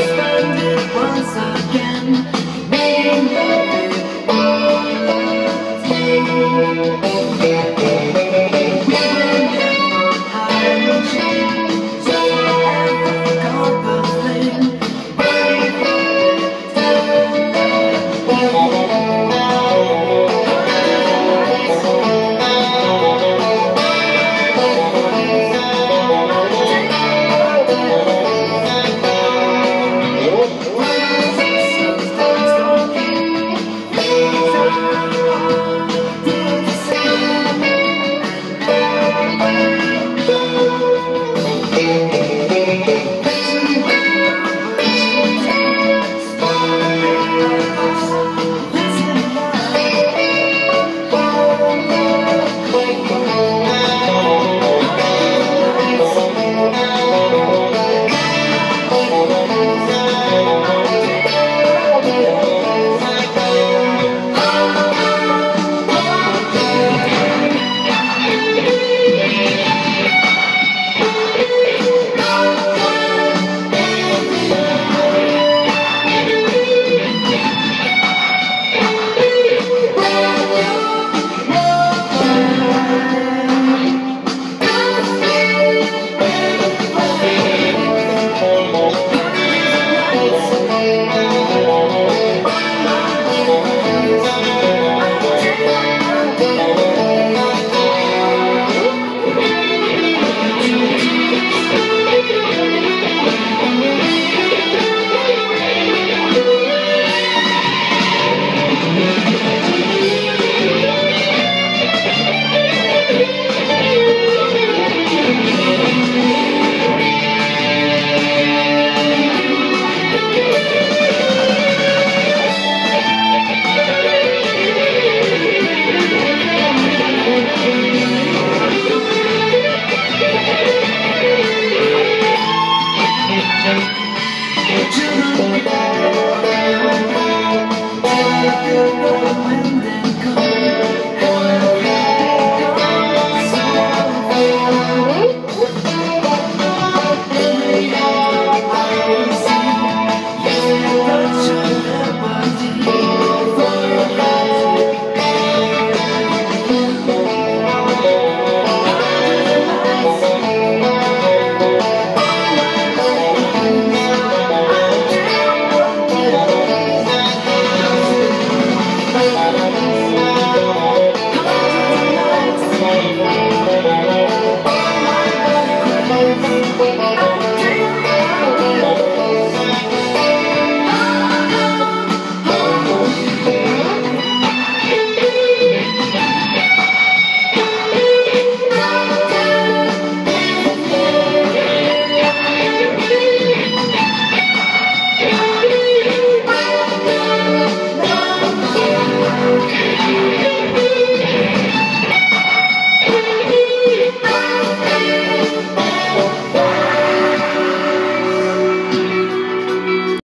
spend it once again.